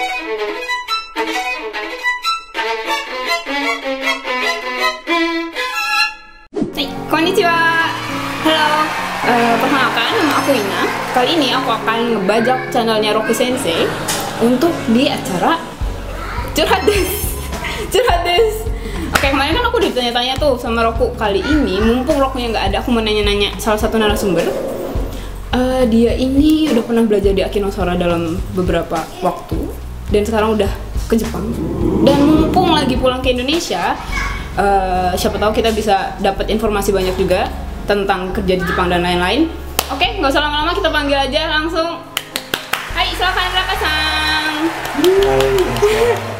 Hai, konnichiwa. Halo. Eh, perkenalkan nama aku Ina. Kali ini aku akan ngebajak channelnya Rocky Sensei untuk di acara curhat des. curhat des. Oke kemarin kan aku ditanya-tanya tuh sama Roku kali ini mumpung Rokunya nggak ada aku mau nanya-nanya salah satu narasumber. Eh, dia ini udah pernah belajar di Akinosora dalam beberapa waktu dan sekarang udah ke Jepang. Dan mumpung lagi pulang ke Indonesia, eh, siapa tahu kita bisa dapat informasi banyak juga tentang kerja di Jepang dan lain-lain. Oke, nggak usah lama-lama kita panggil aja langsung. Hai, silakan Raka-san.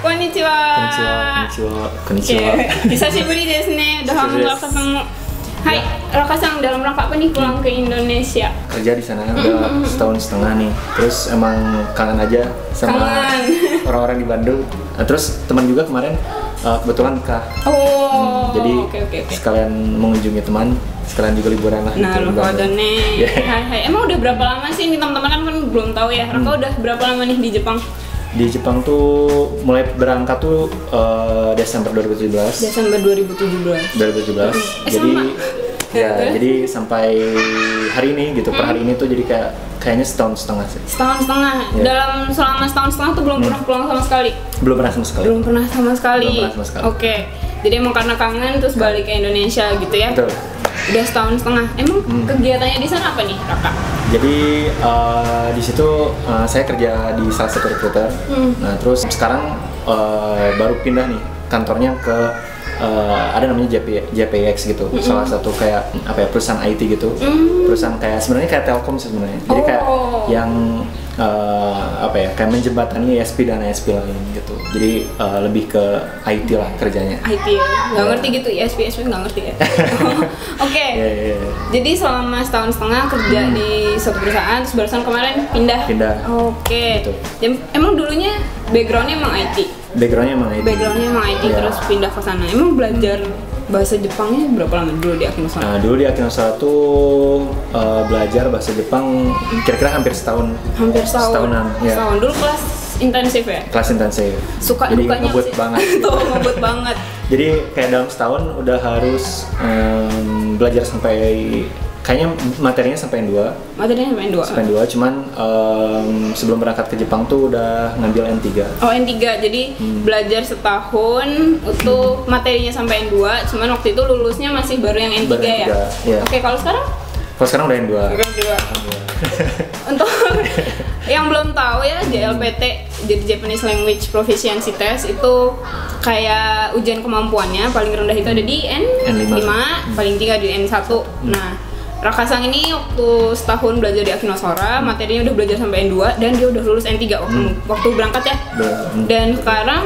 Konnichiwa. Konnichiwa. Konnichiwa. Lama Desu. gak ketemu. Hai, Raka-san dalam rangka apa nih pulang ke Indonesia? Kerja di sana udah setahun setengah nih. Terus emang kangen aja sama orang-orang di Bandung. Nah, terus teman juga kemarin uh, kebetulan nikah. Oh, Jadi oke oke oke. sekalian mengunjungi teman, sekalian juga liburan lah. Nah, gitu, nih. Yeah. Hai, hai. Emang udah berapa lama sih ini teman-teman kan, kan belum tahu ya. Hmm. Raka udah berapa lama nih di Jepang? Di Jepang tuh mulai berangkat tuh uh, Desember 2017. Desember 2017. 2017. Eh, jadi sama. ya, jadi sampai hari ini gitu. Per hari ini tuh jadi kayak kayaknya setahun setengah sih. Setahun setengah. Iya. Dalam selama setahun setengah tuh belum pernah pulang sama sekali. Belum pernah sama sekali. Belum pernah sama sekali. Belum pernah sama sekali. Oke. Jadi emang karena kangen terus balik ke Indonesia gitu ya. Betul. Udah setahun setengah. Emang Hmm. kegiatannya di sana apa nih, Raka? Jadi eh, di situ eh, saya kerja di salah satu recruiter. Hmm. Nah terus sekarang eh, baru pindah nih kantornya ke eh, ada namanya JP, JPX gitu. Salah satu kayak apa ya perusahaan IT gitu. Hmm. Perusahaan kayak sebenarnya kayak Telkom sebenarnya. Jadi kayak Oh. yang eh, apa ya kayak menjembatani ISP dan ISP lain gitu. Jadi eh, lebih ke IT lah kerjanya. IT ya? Nggak ngerti gitu, ISP, ISP nggak ngerti ya? Oke. Iya, iya, iya. Jadi selama setahun setengah kerja di suatu perusahaan, terus barusan kemarin pindah. Pindah. Oke. Gitu. Em- Emang dulunya backgroundnya emang IT. Backgroundnya emang IT. Backgroundnya emang IT Iya. terus pindah ke sana. Emang belajar bahasa Jepangnya berapa lama dulu di Akinosora? Nah dulu di Akinosara tuh eh, belajar bahasa Jepang kira-kira hampir setahun. Hampir setahun. Setahunan, ya. Setahun. Dulu kelas intensif ya. Kelas intensif. Suka Jadi dukanya ngebut sih. banget. Tuh ngebut banget. Jadi kayak dalam setahun udah harus em, belajar sampai kayaknya materinya sampai N2 Materinya sampai dua. sampai N2 cuman em, sebelum berangkat ke Jepang tuh udah ngambil N3 Oh N3, jadi Hmm. belajar setahun untuk materinya sampai N2 Cuman waktu itu lulusnya masih baru yang N3 Baru ya? N3, iya. Oke, kalau sekarang? kalau sekarang udah N2 N2 Untuk yang belum tahu ya, JLPT jadi Japanese Language Proficiency Test itu kayak ujian kemampuannya paling rendah itu ada di N N5. 5, paling tinggi di N1 Nah, Rakasang ini waktu setahun belajar di Akinosora, materinya udah belajar sampai N2 dan dia udah lulus N3 waktu, waktu berangkat ya hmm. dan sekarang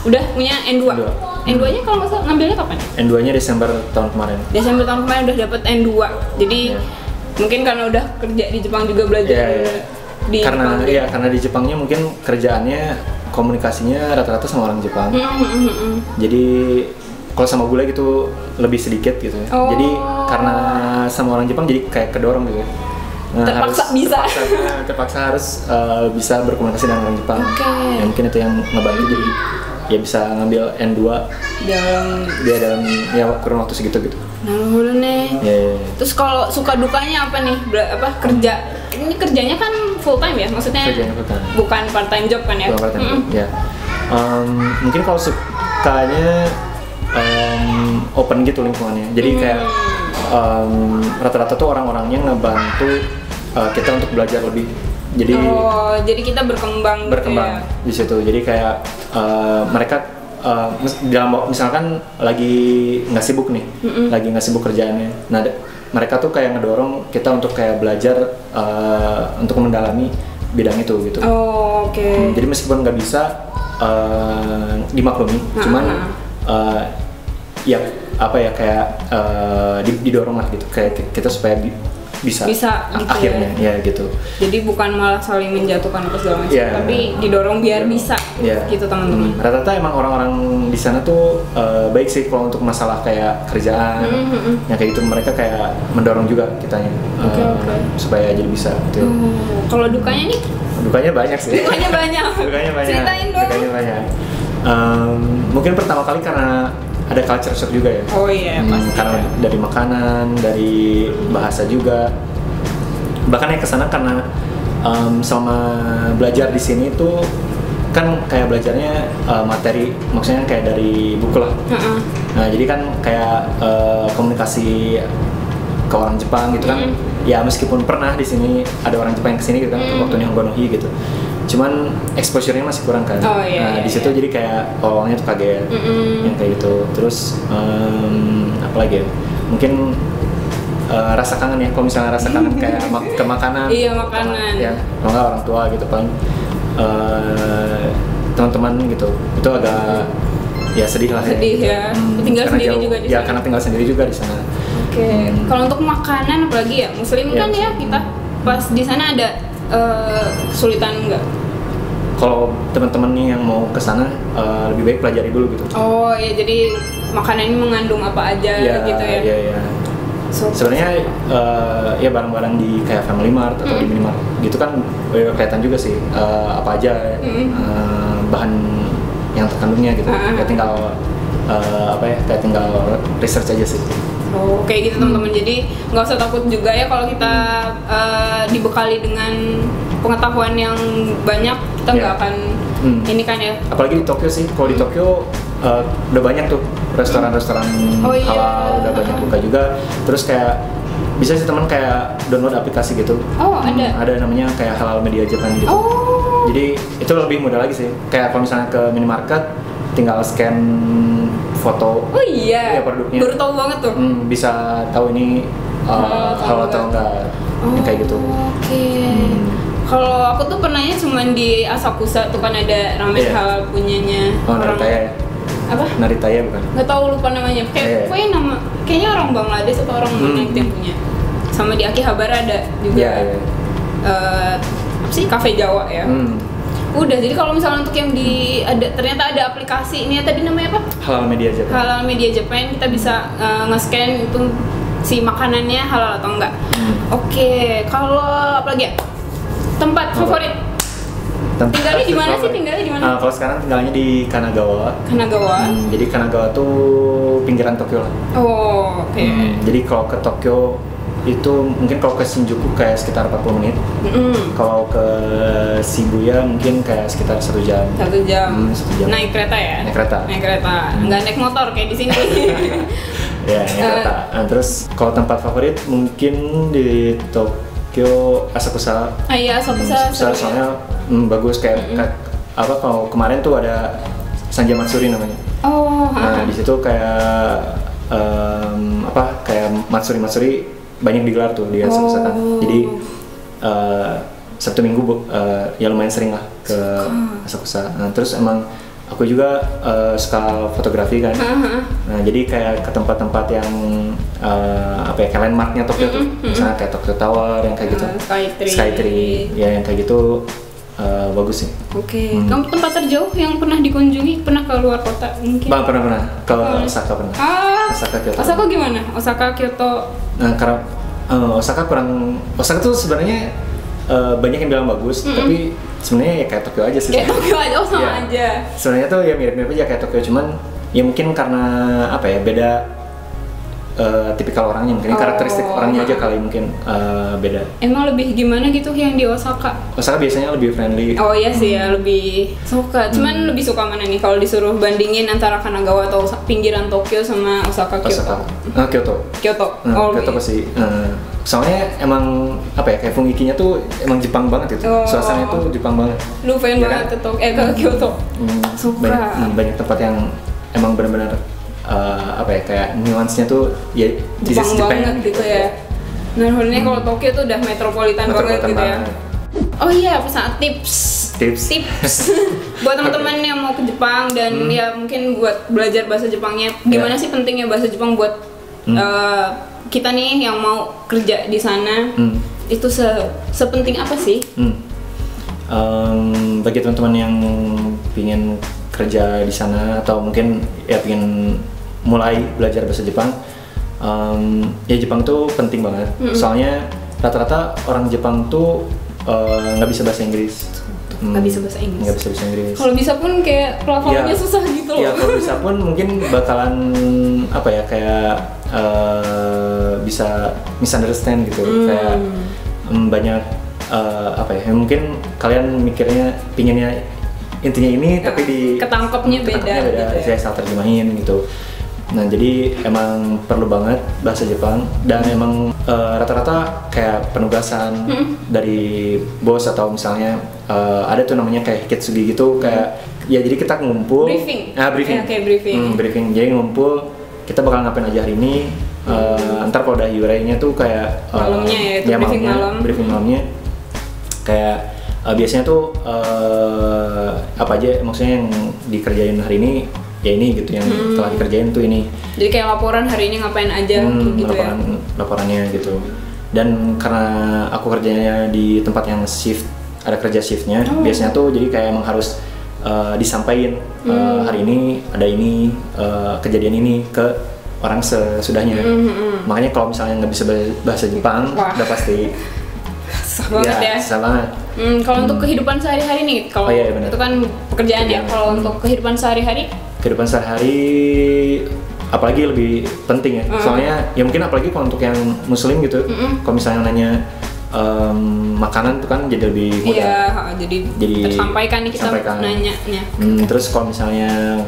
udah punya N2. N2. N2 nya kalau nggak salah ngambilnya kapan? N2 nya Desember tahun kemarin Desember tahun kemarin udah dapet N2. Jadi Iya. mungkin karena udah kerja di Jepang juga belajar Iya, iya. di karena Jepang. ya karena di Jepangnya mungkin kerjaannya komunikasinya rata-rata sama orang Jepang Hmm, hmm, hmm, hmm. jadi kalau sama bule gitu lebih sedikit gitu ya. Oh. Jadi karena sama orang Jepang jadi kayak kedorong gitu. ya. Nah, Terpaksa bisa. Terpaksa, terpaksa harus uh, bisa berkomunikasi dengan orang Jepang. Oke. Ya, mungkin itu yang ngebantu jadi ya bisa ngambil N2 Dalam dia dalam ya kurun waktu segitu gitu. nah dulu nih. Ya, ya, ya. Terus kalau suka dukanya apa nih? Bela- apa kerja? Ini kerjanya kan full time ya? Maksudnya Kerjanya full time. bukan part time job kan ya? Kalau kata Mm-mm. ya. Um, mungkin kalau sukanya um, open gitu lingkungannya. Jadi Hmm. kayak um, rata-rata tuh orang-orangnya ngebantu uh, kita untuk belajar lebih. Jadi Oh, jadi kita berkembang, berkembang gitu ya? di situ. Jadi kayak uh, mereka uh, dalam misalkan lagi nggak sibuk nih, lagi nggak sibuk kerjaannya. Nah, mereka tuh kayak ngedorong kita untuk kayak belajar uh, untuk mendalami bidang itu gitu. Oh, oke. Hmm, Jadi meskipun nggak bisa uh, dimaklumi, Ah, cuman ah. uh, ya apa ya kayak uh, di- didorong lah gitu, kayak ki- kita supaya bi- bisa, Bisa, gitu akhirnya ya. gitu. Jadi bukan malah saling menjatuhkan apa segala macam, Iya. tapi didorong biar bisa, Ya. gitu teman-teman. Hmm, Rata-rata emang orang-orang di sana tuh uh, baik sih kalau untuk masalah kayak kerjaan, Hmm, hmm, hmm. yang kayak gitu mereka kayak mendorong juga kitanya uh, Oke, oke. supaya jadi bisa gitu. Oh, kalau dukanya nih dukanya banyak sih Dukanya banyak. dukanya banyak Ceritain dong. dukanya banyak Em, mungkin pertama kali karena ada culture shock juga ya Oh iya, Hmm, pasti. karena dari makanan dari bahasa juga bahkan yang ke sana karena em, selama belajar di sini tuh kan kayak belajarnya eh, materi maksudnya kayak dari buku lah Heeh. Nah, jadi kan kayak eh, komunikasi ke orang Jepang gitu kan. Mm. Ya meskipun pernah di sini ada orang Jepang yang ke sini gitu kan Mm. waktu Nihongo no Hi gitu. Cuman exposure-nya masih kurang kan. Oh, iya, nah, iya, di situ iya. jadi kayak awalnya tuh kaget. Mm-mm. Yang kayak gitu. Terus em, apa lagi ya? Mungkin eh, rasa kangen ya kalau misalnya rasa kangen kayak mak- ke makanan. Iya, makanan. Ya, kalau nggak orang tua gitu paling eh, teman-teman gitu. Itu agak ya sedih lah Sedih ya. Tinggal karena sendiri juga di ya sana. karena tinggal sendiri juga di sana Oke, Hmm. kalau untuk makanan apalagi ya Muslim Iya, kan ya kita pas di sana ada eh, kesulitan enggak? Kalau teman-teman nih yang mau ke sana eh, lebih baik pelajari dulu gitu Oh ya jadi makanan ini mengandung apa aja gitu ya? ya, ya. So- sebenarnya eh, ya barang-barang di kayak Family Mart atau di Mm. Minimart gitu kan eh, kelihatan juga sih eh, apa aja Mm. eh, bahan yang terkandungnya gitu ah, ya tinggal eh, apa ya kayak tinggal research aja sih Oh kayak gitu Hmm. teman-teman. Jadi nggak usah takut juga ya kalau kita eh, dibekali dengan pengetahuan yang banyak kita nggak Iya. akan Hmm. ini kan ya. apalagi di Tokyo sih kalau di Tokyo eh, udah banyak tuh restoran-restoran Oh, iya. halal udah banyak buka juga terus kayak bisa sih teman kayak download aplikasi gitu Oh Hmm, ada. ada namanya kayak halal media Japan gitu Oh. jadi itu lebih mudah lagi sih kayak kalau misalnya ke minimarket tinggal scan foto Oh iya. Iya, produknya. Baru tahu banget tuh. hmm, bisa tahu ini uh, Halal atau enggak yang kayak gitu Oke. Hmm. Kalau aku tuh pernahnya cuman di Asakusa tuh kan ada ramen Iya. halal punyanya oh Naritaya ya apa? Naritaya bukan Nggak tahu lupa namanya. Kayak Iya. pokoknya nama kayaknya orang Bangladesh atau orang mana Hmm. yang punya. Sama di Akihabara ada juga. Iya, iya. eh, apa sih kafe Jawa ya. hmm, Udah, jadi kalau misalnya untuk yang di ada ternyata ada aplikasi ini ya tadi namanya apa? halal media Japan Halal Media Japan kita bisa eh, nge-scan itu si makanannya halal atau enggak. Hmm. Oke, kalau apa lagi ya? Tempat Apa? favorit Tempat Tinggalnya di mana sih? Tinggalnya di mana? Ah, kalau sekarang tinggalnya di Kanagawa. Kanagawa. Hmm, jadi Kanagawa tuh pinggiran Tokyo lah. Oh, oke. Hmm, jadi kalau ke Tokyo itu mungkin kalau ke Shinjuku kayak sekitar 40 menit. Mm-mm. Kalau ke Shibuya mungkin kayak sekitar satu jam. Satu jam. Hmm, satu jam. Naik kereta ya? Naik kereta. Naik kereta. Hmm. Nggak naik motor kayak di sini. Ya, naik Eh. kereta. Nah, terus kalau tempat favorit mungkin di Tokyo Asakusa. ah iya, satu Hmm, saat. Asakusa soalnya hmm, bagus kayak Mm-mm. kayak- apa kalau kemarin tuh ada Sanja Matsuri namanya. Oh, Nah ha. di situ kayak em, apa kayak matsuri matsuri banyak digelar tuh di Asakusa kan. Oh. Jadi eh, Sabtu Minggu eh, ya lumayan sering lah ke Asakusa. Nah terus emang aku juga eh, suka fotografi kan. Ha, ha. Nah jadi kayak ke tempat-tempat yang eh, apa ya kayak landmarknya Tokyo tuh, Mm-mm, mm-mm. misalnya kayak Tokyo Tower yang kayak gitu, Ah, Skytree. Skytree, ya yang kayak gitu eh, bagus sih. Oke. Hmm. Kamu tempat terjauh yang pernah dikunjungi pernah ke luar kota mungkin? Bang pernah pernah ke Hmm. Osaka pernah. Ah, Osaka Kyoto. Osaka gimana? Osaka Kyoto. Nah, karena eh, Osaka kurang Osaka tuh sebenarnya eh, banyak yang bilang bagus, Mm-mm. tapi sebenarnya ya kayak Tokyo aja sih. Kayak Tokyo aja, oh sama Iya. aja. Sebenarnya tuh ya mirip-mirip aja kayak Tokyo, cuman ya mungkin karena apa ya beda eh, tipikal orangnya, mungkin Oh. karakteristik orangnya aja kali mungkin eh, beda. Emang lebih gimana gitu yang di Osaka? Osaka biasanya lebih friendly. Oh iya sih ya, lebih suka. Cuman Hmm. lebih suka mana nih kalau disuruh bandingin antara Kanagawa atau pinggiran Tokyo sama Osaka Kyoto? Osaka, Ah, Kyoto. Kyoto. Oh, Kyoto pasti. eh, soalnya emang apa ya kayak fungikinya tuh emang Jepang banget itu. Oh. Suasananya tuh Jepang banget. Lu pengen Iya banget kan? ke eh ke Kyoto. Hmm, Suka. Banyak, hmm, banyak tempat yang emang benar-benar eh, apa ya kayak nuansnya tuh ya Jepang Japan banget gitu ya. Nah, sebenarnya kalau Tokyo tuh udah metropolitan, banget Metropolitan gitu ya. banget. Oh iya, pesan tips. Tips. Tips. buat teman-teman yang mau ke Jepang dan Hmm. ya mungkin buat belajar bahasa Jepangnya, gimana Ya. sih pentingnya bahasa Jepang buat Hmm. eh, kita nih yang mau kerja di sana? Hmm. Itu se sepenting apa sih? Hmm. Em, bagi teman-teman yang pingin kerja di sana atau mungkin ya pingin mulai belajar bahasa Jepang, em, ya Jepang tuh penting banget. Mm-mm. Soalnya rata-rata orang Jepang tuh eh, nggak bisa bahasa Inggris. Hmm, Nggak bisa bahasa Inggris. Nggak bisa bahasa Inggris. Kalau bisa pun kayak pelafalannya Ya. susah gitu loh. Iya, kalau bisa pun mungkin bakalan apa ya kayak eh, bisa misunderstand gitu, Hmm. kayak mm, banyak eh, apa ya? Mungkin kalian mikirnya pinginnya intinya ini, tapi di ketangkepnya beda ketangkepnya beda. gitu ya. Saya salah terjemahin gitu. Nah jadi emang perlu banget bahasa Jepang dan emang eh, rata-rata kayak penugasan Hmm. dari bos atau misalnya eh, ada tuh namanya kayak hitsugi gitu kayak ya jadi kita ngumpul Briefing. ah briefing Ya, kayak briefing. Hmm, briefing jadi ngumpul kita bakal ngapain aja hari ini Eh, ntar kalau udah yurainya tuh kayak eh, Malamnya ya, itu briefing malamnya, malam. briefing malamnya kayak eh, biasanya tuh eh, apa aja maksudnya yang dikerjain hari ini ya ini gitu yang Hmm. telah dikerjain tuh ini Jadi kayak laporan hari ini ngapain aja Hmm, gitu laporan ya. laporannya gitu dan karena aku kerjanya di tempat yang shift ada kerja shiftnya Oh. biasanya tuh jadi kayak emang harus uh, disampaikan uh, Hmm. hari ini ada ini uh, kejadian ini ke orang sesudahnya Hmm, hmm, hmm. makanya kalau misalnya nggak bisa bahasa- Jepang Wah. udah pasti Susah banget ya. susah banget Hmm, kalau untuk kehidupan sehari-hari nih, kalau Oh, iya, itu kan pekerjaan ya. Pekerjaan. Kalau untuk kehidupan sehari-hari, kehidupan sehari apalagi lebih penting ya Mm. soalnya ya mungkin apalagi kalau untuk yang muslim gitu Mm-mm. kalau misalnya nanya em, makanan tuh kan jadi lebih mudah iya, jadi, Jadi, tersampaikan nih kita sampaikan. nanya-nya. Hmm, terus kalau misalnya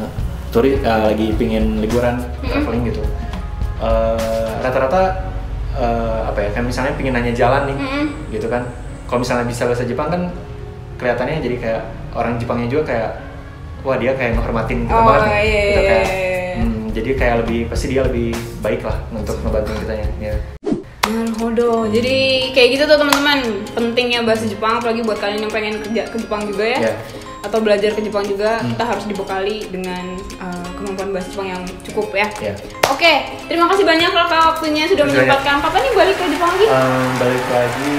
turis eh, lagi pingin liburan traveling gitu eh, rata-rata eh, apa ya kan misalnya pingin nanya jalan nih Mm-mm. gitu kan kalau misalnya bisa bahasa Jepang kan kelihatannya jadi kayak orang Jepangnya juga kayak wah dia kayak menghormatin kita Oh, banget nih. iya, Gitu, iya, kayak, iya. hmm, jadi kayak lebih pasti dia lebih baik lah untuk ngebantu kita ya. Naruhodo. Jadi kayak gitu tuh teman-teman. Pentingnya bahasa Jepang apalagi buat kalian yang pengen kerja ke Jepang juga ya. Ya. Atau belajar ke Jepang juga, Hmm. kita harus dibekali dengan uh, kemampuan bahasa Jepang yang cukup ya. Ya. Oke, terima kasih banyak kak waktunya sudah menyempatkan. Kapan nih balik ke Jepang lagi? Em, balik lagi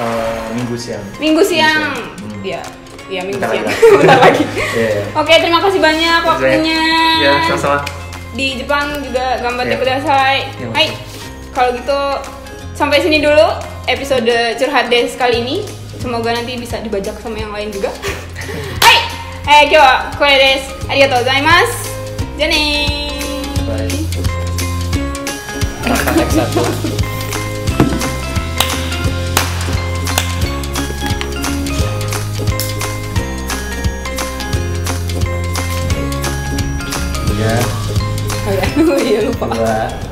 eh, minggu siang Minggu siang. Hmm. Ya, ya minggu siang. bentar lagi. Yeah. oke okay, terima kasih banyak waktunya. Ya sama-sama. Di Jepang juga gambar yeah. selesai. yeah, hai. kalau gitu sampai sini dulu episode curhat des kali ini. Semoga nanti bisa dibajak sama yang lain juga. Hai. Eh hey, kyo kore des. Arigatou gozaimasu. Jane. Bye. Satu. とうございます。じ